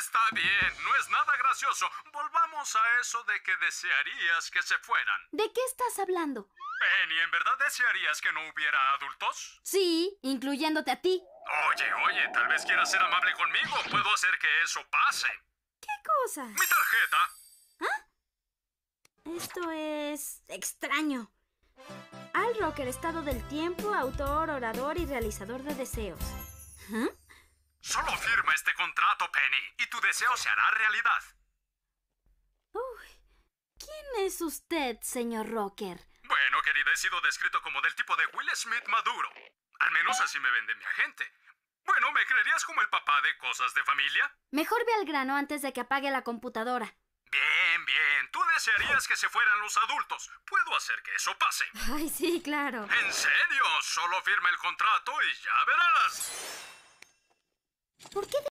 Está bien, no es nada gracioso. Volvamos a eso de que desearías que se fueran. ¿De qué estás hablando? Penny, ¿en verdad desearías que no hubiera adultos? Sí, incluyéndote a ti. Oye, oye, tal vez quieras ser amable conmigo. Puedo hacer que eso pase. ¿Qué cosa? Mi tarjeta. Esto es extraño. Al Rocker, estado del tiempo, autor, orador y realizador de deseos. ¿Ah? Firma este contrato, Penny, y tu deseo se hará realidad. Uy, ¿quién es usted, señor Rocker? Bueno, querida, he sido descrito como del tipo de Will Smith maduro. Al menos así me vende mi agente. Bueno, ¿me creerías como el papá de cosas de familia? Mejor ve al grano antes de que apague la computadora. Bien, bien. Tú desearías que se fueran los adultos. Puedo hacer que eso pase. Ay, sí, claro. ¿En serio? Solo firma el contrato y ya verás. ¿Por qué